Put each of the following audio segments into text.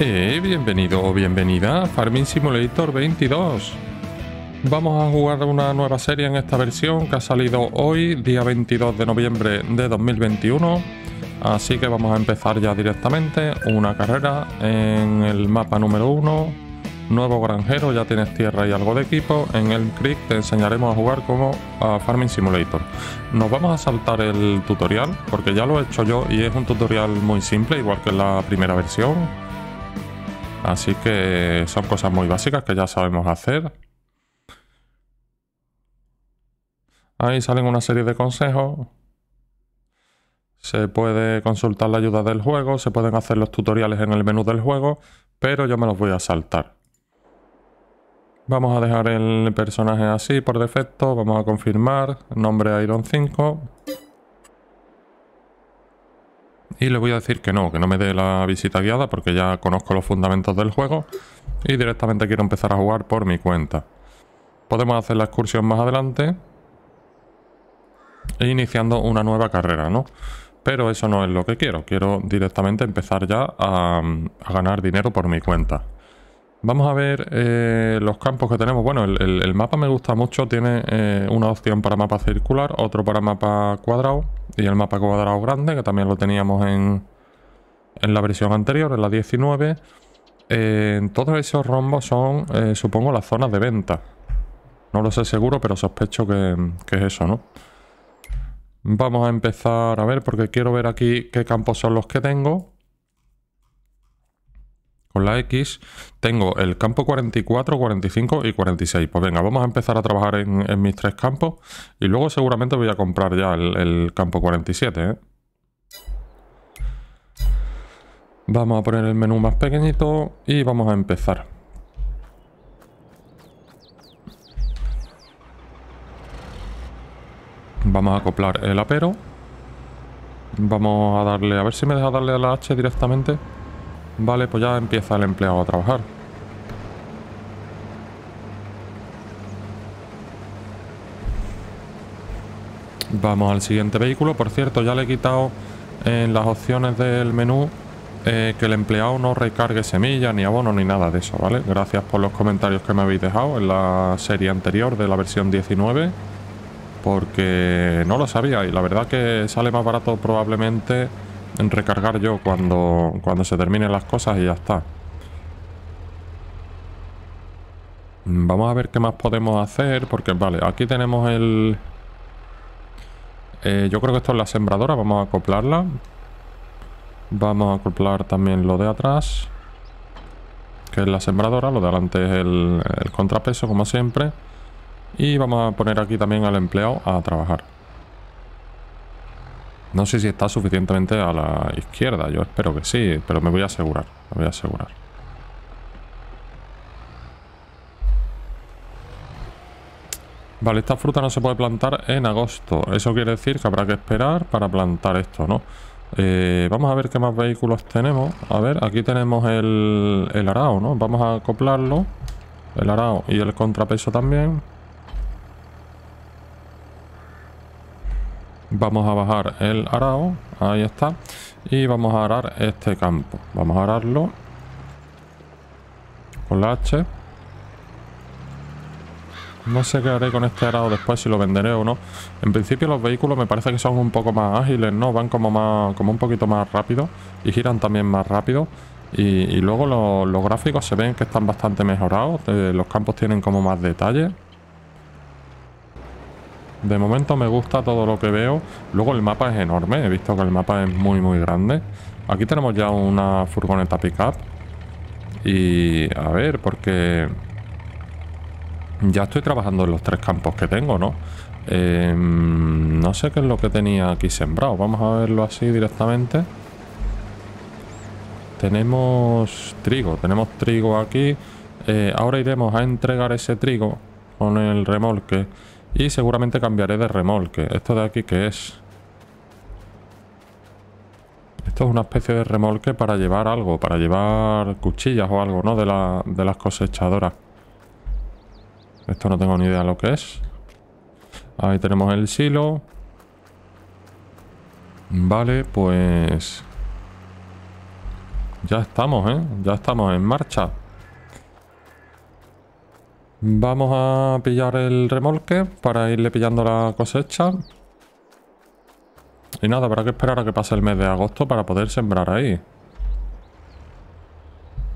Bienvenido o bienvenida a Farming Simulator 22. Vamos a jugar una nueva serie en esta versión que ha salido hoy, día 22 de noviembre de 2021. Así que vamos a empezar ya directamente una carrera en el mapa número 1, Nuevo granjero, ya tienes tierra y algo de equipo. En el Creek te enseñaremos a jugar como a Farming Simulator. Nos vamos a saltar el tutorial porque ya lo he hecho yo y es un tutorial muy simple, igual que en la primera versión. Así que son cosas muy básicas que ya sabemos hacer. Ahí salen una serie de consejos. Se puede consultar la ayuda del juego, se pueden hacer los tutoriales en el menú del juego, pero yo me los voy a saltar. Vamos a dejar el personaje así por defecto. Vamos a confirmar. Nombre Iron 5. Y le voy a decir que no, que no me dé la visita guiada porque ya conozco los fundamentos del juego. Y directamente quiero empezar a jugar por mi cuenta. Podemos hacer la excursión más adelante. E iniciando una nueva carrera, ¿no? Pero eso no es lo que quiero. Quiero directamente empezar ya a, a ganar dinero por mi cuenta. Vamos a ver eh, los campos que tenemos. Bueno, el, mapa me gusta mucho. Tiene eh, una opción para mapa circular, otro para mapa cuadrado y el mapa cuadrado grande, que también lo teníamos en, en la versión anterior, en la 19. Eh, todos esos rombos son, supongo, las zonas de venta. No lo sé seguro, pero sospecho que, que es eso, ¿no? Vamos a empezar a ver, porque quiero ver aquí qué campos son los que tengo. Con la X tengo el campo 44, 45 y 46. Pues venga, vamos a empezar a trabajar en, mis tres campos. Y luego seguramente voy a comprar ya el, campo 47. ¿eh? Vamos a poner el menú más pequeñito y vamos a empezar. Vamos a acoplar el apero. Vamos a darle, a ver si me deja darle a la H directamente. Vale, pues ya empieza el empleado a trabajar. Vamos al siguiente vehículo. Por cierto, ya le he quitado en las opciones del menú eh, que el empleado no recargue semillas, ni abono, ni nada de eso, ¿vale? Gracias por los comentarios que me habéis dejado en la serie anterior de la versión 19. Porque no lo sabía y la verdad que sale más barato probablemente en recargar yo cuando, cuando se terminen las cosas y ya está. Vamos a ver qué más podemos hacer, porque vale, aquí tenemos el... Eh, yo creo que esto es la sembradora, vamos a acoplarla. Vamos a acoplar también lo de atrás, que es la sembradora, lo de adelante es el, el contrapeso, como siempre. Y vamos a poner aquí también al empleado a trabajar. No sé si está suficientemente a la izquierda. Yo espero que sí, pero me voy a asegurar. Me voy a asegurar. Vale, esta fruta no se puede plantar en agosto. Eso quiere decir que habrá que esperar para plantar esto, ¿no? Eh, vamos a ver qué más vehículos tenemos. A ver, aquí tenemos el, el arao, ¿no? Vamos a acoplarlo. El arao y el contrapeso también. Vamos a bajar el arao, ahí está. Y vamos a arar este campo. Vamos a ararlo con la H. No sé qué haré con este arado después, si lo venderé o no. En principio los vehículos me parece que son un poco más ágiles, ¿no? Van como más como un poquito más rápido y giran también más rápido. Y, luego los, gráficos se ven que están bastante mejorados. Eh, los campos tienen como más detalle. De momento me gusta todo lo que veo. Luego el mapa es enorme. He visto que el mapa es muy, muy grande. Aquí tenemos ya una furgoneta pickup. Y a ver, porque... Ya estoy trabajando en los tres campos que tengo, ¿no? Em, no sé qué es lo que tenía aquí sembrado. Vamos a verlo así directamente. Tenemos trigo. Tenemos trigo aquí. Eh, ahora iremos a entregar ese trigo con el remolque y seguramente cambiaré de remolque. ¿Esto de aquí qué es? Esto es una especie de remolque para llevar algo, para llevar cuchillas o algo, ¿no? De, la, de las cosechadoras. Esto no tengo ni idea lo que es. Ahí tenemos el silo. Vale, pues... Ya estamos, ¿eh? Ya estamos en marcha. Vamos a pillar el remolque para irle pillando la cosecha. Y nada, habrá que esperar a que pase el mes de agosto para poder sembrar ahí.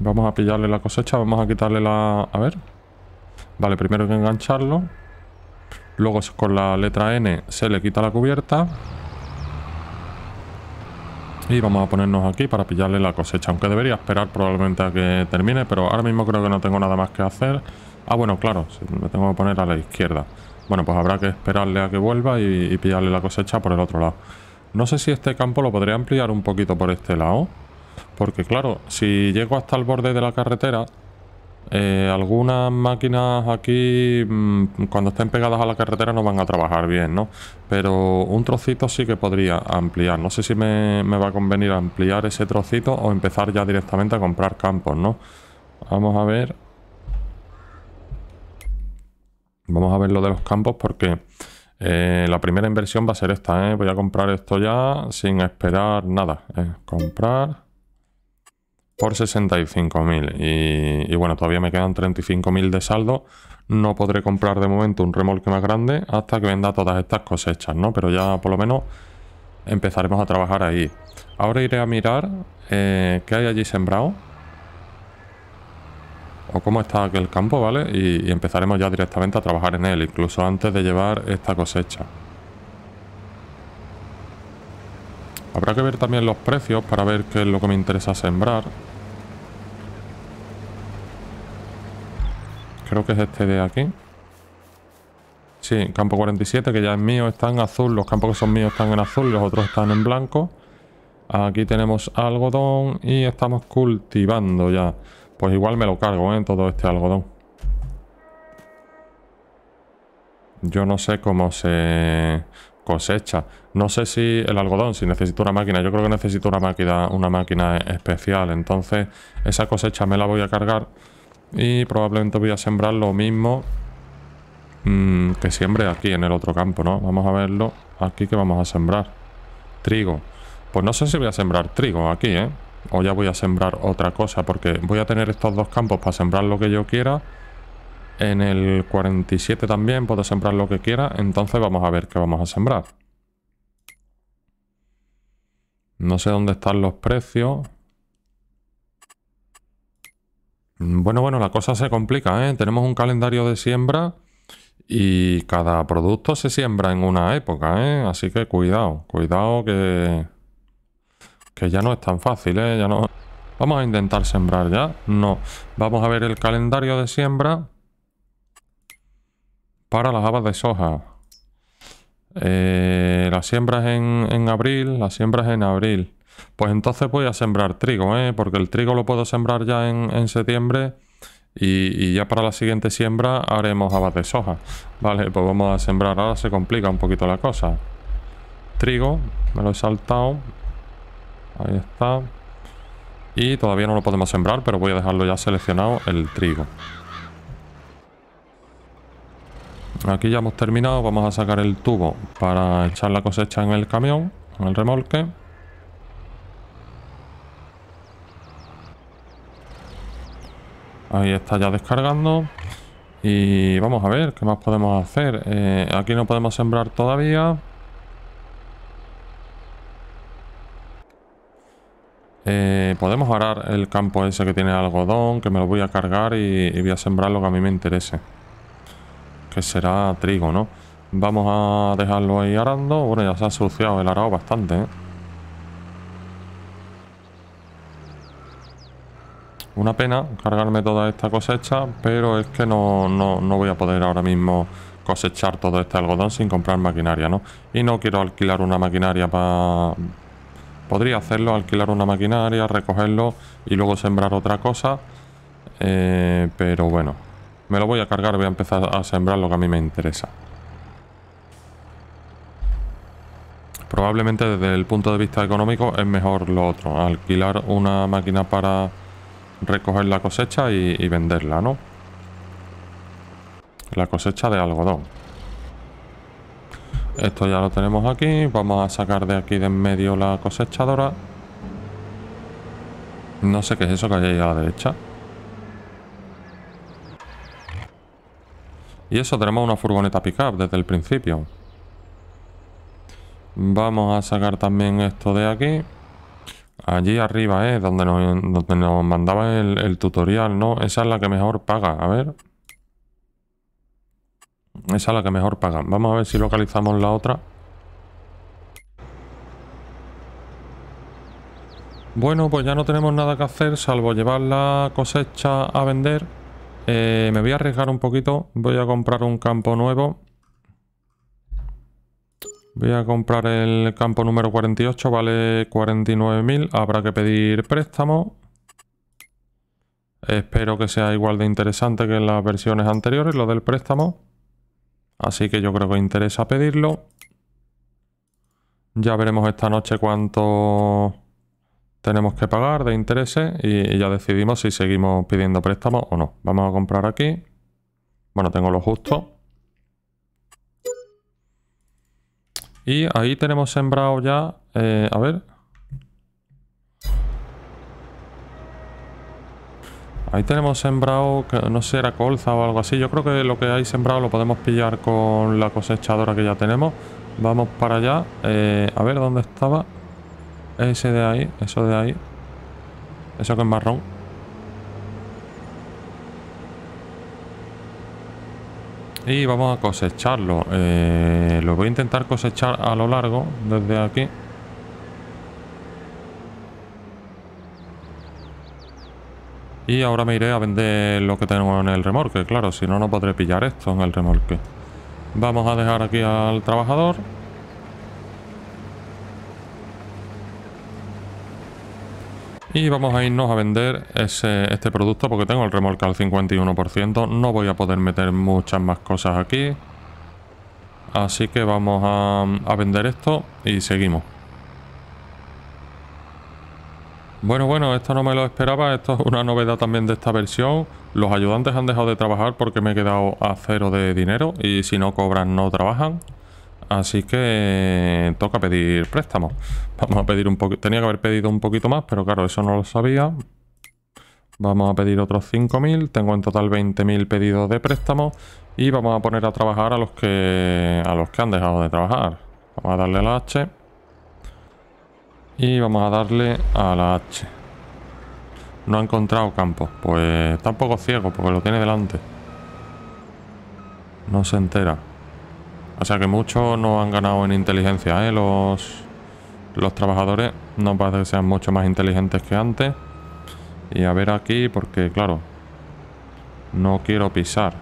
Vamos a pillarle la cosecha, vamos a quitarle la... A ver. Vale, primero hay que engancharlo. Luego con la letra N se le quita la cubierta. Y vamos a ponernos aquí para pillarle la cosecha. Aunque debería esperar probablemente a que termine, pero ahora mismo creo que no tengo nada más que hacer. Ah, bueno, claro, me tengo que poner a la izquierda. Bueno, pues habrá que esperarle a que vuelva y, pillarle la cosecha por el otro lado. No sé si este campo lo podría ampliar un poquito por este lado. Porque claro, si llego hasta el borde de la carretera, eh, algunas máquinas aquí, mm, cuando estén pegadas a la carretera, no van a trabajar bien, ¿no? Pero un trocito sí que podría ampliar. No sé si me, me va a convenir ampliar ese trocito o empezar ya directamente a comprar campos, ¿no? Vamos a ver. Vamos a ver lo de los campos porque eh, la primera inversión va a ser esta. ¿eh? Voy a comprar esto ya sin esperar nada. ¿eh? comprar por 65.000. Y, y bueno, todavía me quedan 35.000 de saldo. No podré comprar de momento un remolque más grande hasta que venda todas estas cosechas, ¿no? Pero ya por lo menos empezaremos a trabajar ahí. Ahora iré a mirar qué hay allí sembrado o cómo está aquel campo, ¿vale? Y, empezaremos ya directamente a trabajar en él, incluso antes de llevar esta cosecha. Habrá que ver también los precios para ver qué es lo que me interesa sembrar. Creo que es este de aquí. Sí, campo 47, que ya es mío, está en azul. Los campos que son míos están en azul, los otros están en blanco. Aquí tenemos algodón y estamos cultivando ya. Pues igual me lo cargo, ¿eh? Todo este algodón. Yo no sé cómo se cosecha. No sé si el algodón, si necesito una máquina. Yo creo que necesito una máquina, una máquina especial. Entonces, esa cosecha me la voy a cargar. Y probablemente voy a sembrar lo mismo mm, que siembre aquí en el otro campo, ¿no? Vamos a verlo. Aquí que vamos a sembrar. Trigo. Pues no sé si voy a sembrar trigo aquí, ¿eh? O ya voy a sembrar otra cosa porque voy a tener estos dos campos para sembrar lo que yo quiera en el 47 también puedo sembrar lo que quiera entonces vamos a ver qué vamos a sembrar no sé dónde están los precios bueno, bueno, la cosa se complica, ¿eh? Tenemos un calendario de siembra y cada producto se siembra en una época, ¿eh? Así que cuidado, cuidado que que ya no es tan fácil, ¿eh? Ya no... Vamos a intentar sembrar ya. No. Vamos a ver el calendario de siembra. Para las habas de soja. Eh, las siembras en, en abril. Las siembras en abril. Pues entonces voy a sembrar trigo, ¿eh? Porque el trigo lo puedo sembrar ya en, en septiembre. Y, y, ya para la siguiente siembra haremos habas de soja. Vale, pues vamos a sembrar. Ahora se complica un poquito la cosa. Trigo, me lo he saltado. Ahí está. Y todavía no lo podemos sembrar, pero voy a dejarlo ya seleccionado el trigo. Aquí ya hemos terminado. Vamos a sacar el tubo para echar la cosecha en el camión, en el remolque. Ahí está ya descargando. Y vamos a ver qué más podemos hacer. Eh, aquí no podemos sembrar todavía. Eh, podemos arar el campo ese que tiene algodón, que me lo voy a cargar y, voy a sembrar lo que a mí me interese. Que será trigo, ¿no? Vamos a dejarlo ahí arando. Bueno, ya se ha asociado el arado bastante, ¿eh? Una pena cargarme toda esta cosecha, pero es que no, no, no voy a poder ahora mismo cosechar todo este algodón sin comprar maquinaria, ¿no? Y no quiero alquilar una maquinaria para Podría hacerlo, alquilar una maquinaria, recogerlo y luego sembrar otra cosa. Eh, pero bueno, me lo voy a cargar, voy a empezar a sembrar lo que a mí me interesa. Probablemente desde el punto de vista económico es mejor lo otro, alquilar una máquina para recoger la cosecha y venderla, ¿no? La cosecha de algodón. Esto ya lo tenemos aquí. Vamos a sacar de aquí de en medio la cosechadora. No sé qué es eso que hay ahí a la derecha. Y eso, tenemos una furgoneta pickup desde el principio. Vamos a sacar también esto de aquí. Allí arriba, ¿eh? Donde nos, donde nos mandaba el, el tutorial, ¿no? Esa es la que mejor paga. A ver. Esa es la que mejor paga. Vamos a ver si localizamos la otra. Bueno, pues ya no tenemos nada que hacer salvo llevar la cosecha a vender. Eh, me voy a arriesgar un poquito. Voy a comprar un campo nuevo. Voy a comprar el campo número 48, vale 49.000. Habrá que pedir préstamo. Espero que sea igual de interesante que en las versiones anteriores, lo del préstamo. Así que yo creo que interesa pedirlo. Ya veremos esta noche cuánto tenemos que pagar de intereses y, ya decidimos si seguimos pidiendo préstamos o no. Vamos a comprar aquí. Bueno, tengo lo justo. Y ahí tenemos sembrado ya... Eh, a ver. Ahí tenemos sembrado, no sé, era colza o algo así. Yo creo que lo que hay sembrado lo podemos pillar con la cosechadora que ya tenemos. Vamos para allá. Eh, a ver, ¿dónde estaba? Ese de ahí, eso de ahí. Eso que es marrón. Y vamos a cosecharlo. Eh, lo voy a intentar cosechar a lo largo, desde aquí. Y ahora me iré a vender lo que tengo en el remolque. Claro, si no, no podré pillar esto en el remolque. Vamos a dejar aquí al trabajador. Y vamos a irnos a vender ese, este producto porque tengo el remolque al 51%. No voy a poder meter muchas más cosas aquí. Así que vamos a, a vender esto y seguimos. Bueno, bueno, esto no me lo esperaba. Esto es una novedad también de esta versión. Los ayudantes han dejado de trabajar porque me he quedado a cero de dinero y si no cobran no trabajan. Así que toca pedir préstamo. Vamos a pedir un poquito. Tenía que haber pedido un poquito más, pero claro, eso no lo sabía. Vamos a pedir otros 5.000. Tengo en total 20.000 pedidos de préstamo. Y vamos a poner a trabajar a los que a los que han dejado de trabajar. Vamos a darle la H. Y vamos a darle a la H. No ha encontrado campo. Pues está un ciego porque lo tiene delante. No se entera. O sea que muchos no han ganado en inteligencia, ¿eh? Los, los trabajadores no parece que sean mucho más inteligentes que antes. Y a ver aquí, porque claro, no quiero pisar.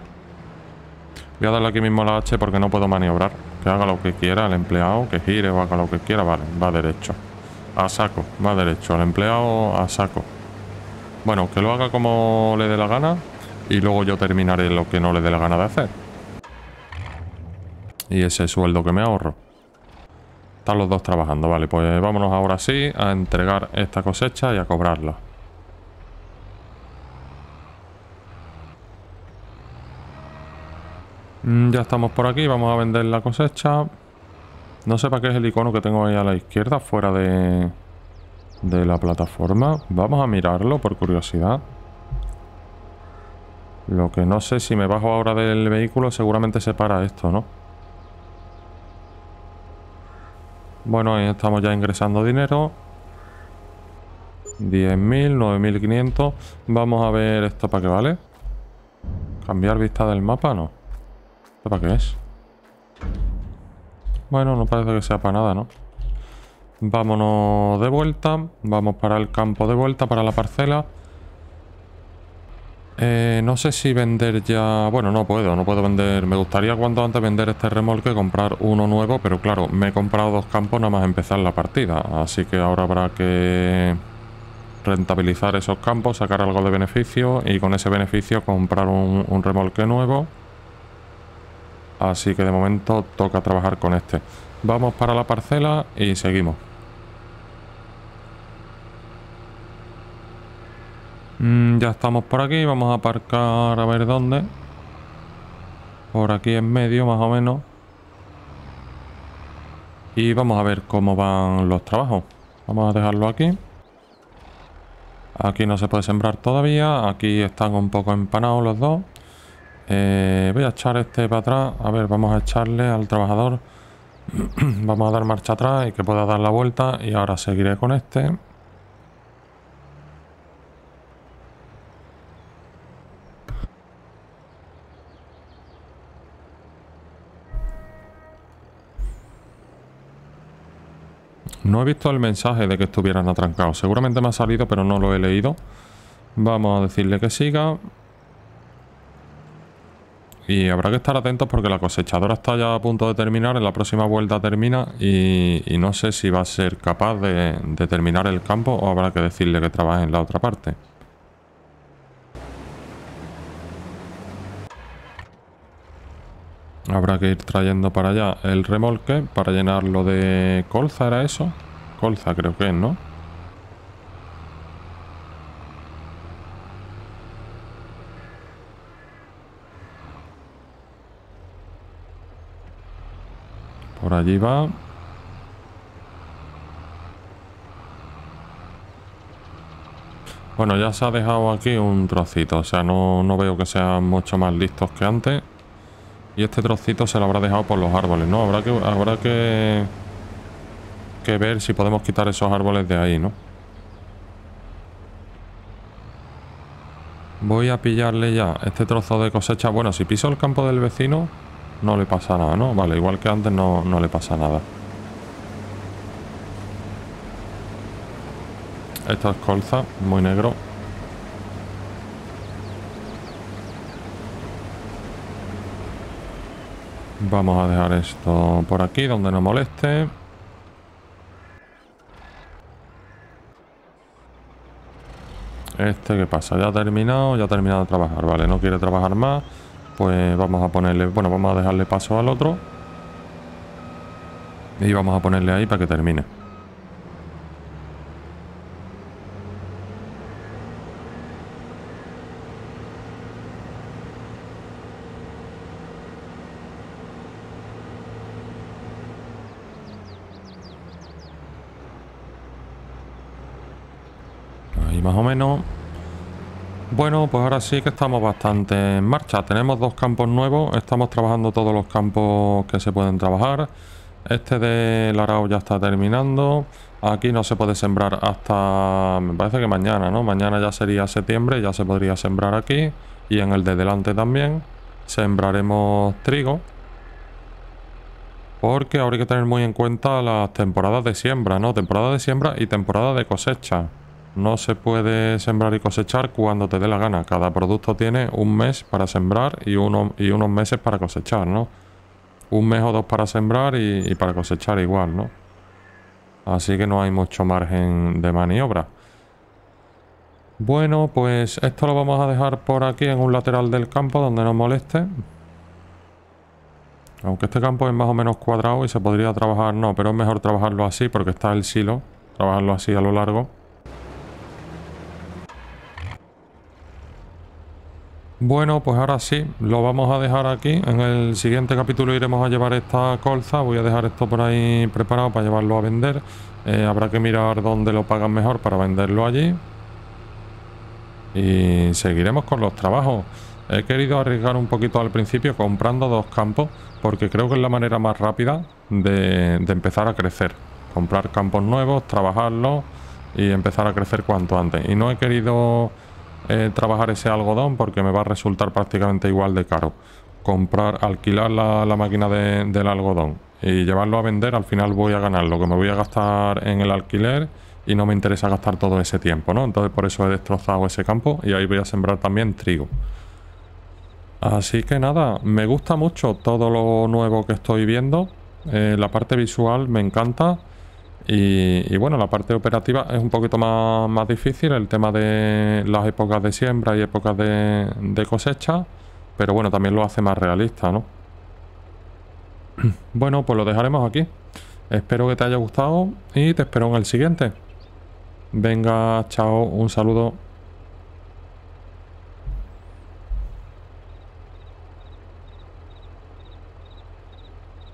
Voy a darle aquí mismo la H porque no puedo maniobrar. Que haga lo que quiera el empleado, que gire o haga lo que quiera. Vale, va derecho. A saco, va derecho. El empleado a saco. Bueno, que lo haga como le dé la gana. Y luego yo terminaré lo que no le dé la gana de hacer. Y ese sueldo que me ahorro. Están los dos trabajando, vale. Pues vámonos ahora sí a entregar esta cosecha y a cobrarla. Mm, ya estamos por aquí, vamos a vender la cosecha. No sé para qué es el icono que tengo ahí a la izquierda, fuera de, de la plataforma. Vamos a mirarlo por curiosidad. Lo que no sé, si me bajo ahora del vehículo, seguramente se para esto, ¿no? Bueno, ahí estamos ya ingresando dinero. 10.000, 9.500. Vamos a ver esto para qué vale. Cambiar vista del mapa, no. ¿Esto para qué es? Bueno, no parece que sea para nada, ¿no? Vámonos de vuelta. Vamos para el campo de vuelta, para la parcela. Eh, no sé si vender ya... Bueno, no puedo, no puedo vender... Me gustaría cuanto antes vender este remolque, comprar uno nuevo, pero claro, me he comprado dos campos nada más empezar la partida. Así que ahora habrá que rentabilizar esos campos, sacar algo de beneficio y con ese beneficio comprar un, un remolque nuevo. Así que de momento toca trabajar con este. Vamos para la parcela y seguimos. Mm, ya estamos por aquí, vamos a aparcar a ver dónde. Por aquí en medio, más o menos. Y vamos a ver cómo van los trabajos. Vamos a dejarlo aquí. Aquí no se puede sembrar todavía. Aquí están un poco empanados los dos. Eh, voy a echar este para atrás. A ver, vamos a echarle al trabajador. vamos a dar marcha atrás y que pueda dar la vuelta. Y ahora seguiré con este. No he visto el mensaje de que estuvieran atrancados. Seguramente me ha salido, pero no lo he leído. Vamos a decirle que siga. Y habrá que estar atentos porque la cosechadora está ya a punto de terminar. En la próxima vuelta termina. Y, no sé si va a ser capaz de, de terminar el campo o habrá que decirle que trabaje en la otra parte. Habrá que ir trayendo para allá el remolque para llenarlo de colza, ¿era eso? Colza creo que es, ¿no? Por allí va. Bueno, ya se ha dejado aquí un trocito, o sea, no, no veo que sean mucho más listos que antes. Y este trocito se lo habrá dejado por los árboles, ¿no? Habrá que, habrá que, que ver si podemos quitar esos árboles de ahí, ¿no? Voy a pillarle ya este trozo de cosecha. Bueno, si piso el campo del vecino, no le pasa nada, ¿no? Vale, igual que antes no, no le pasa nada. Esto es colza, muy negro. Vamos a dejar esto por aquí, donde no moleste. Este, ¿qué pasa? Ya ha terminado, ya ha terminado de trabajar. Vale, no quiere trabajar más. Pues vamos a ponerle... Bueno, vamos a dejarle paso al otro. Y vamos a ponerle ahí para que termine. más o menos. Bueno, pues ahora sí que estamos bastante en marcha. Tenemos dos campos nuevos. Estamos trabajando todos los campos que se pueden trabajar. Este de Larao ya está terminando. Aquí no se puede sembrar hasta... Me parece que mañana, ¿no? Mañana ya sería septiembre. Ya se podría sembrar aquí. Y en el de delante también. Sembraremos trigo. Porque hay que tener muy en cuenta las temporadas de siembra, ¿no? Temporada de siembra y temporada de cosecha. No se puede sembrar y cosechar cuando te dé la gana. Cada producto tiene un mes para sembrar y, uno, y unos meses para cosechar, ¿no? Un mes o dos para sembrar y, para cosechar igual, ¿no? Así que no hay mucho margen de maniobra. Bueno, pues esto lo vamos a dejar por aquí en un lateral del campo donde no moleste. Aunque este campo es más o menos cuadrado y se podría trabajar, no, pero es mejor trabajarlo así porque está el silo. Trabajarlo así a lo largo. Bueno, pues ahora sí, lo vamos a dejar aquí. En el siguiente capítulo iremos a llevar esta colza. Voy a dejar esto por ahí preparado para llevarlo a vender. Eh, habrá que mirar dónde lo pagan mejor para venderlo allí. Y seguiremos con los trabajos. He querido arriesgar un poquito al principio comprando dos campos porque creo que es la manera más rápida de, de empezar a crecer. Comprar campos nuevos, trabajarlos y empezar a crecer cuanto antes. Y no he querido eh, trabajar ese algodón porque me va a resultar prácticamente igual de caro. Comprar, alquilar la, máquina del algodón y llevarlo a vender, al final voy a ganar lo que me voy a gastar en el alquiler y no me interesa gastar todo ese tiempo, ¿no? Entonces por eso he destrozado ese campo y ahí voy a sembrar también trigo. Así que nada, me gusta mucho todo lo nuevo que estoy viendo. Eh, la parte visual me encanta. Y, bueno, la parte operativa es un poquito más, difícil, el tema de las épocas de siembra y épocas de, cosecha, pero bueno, también lo hace más realista, ¿no? Bueno, pues lo dejaremos aquí. Espero que te haya gustado y te espero en el siguiente. Venga, chao, un saludo.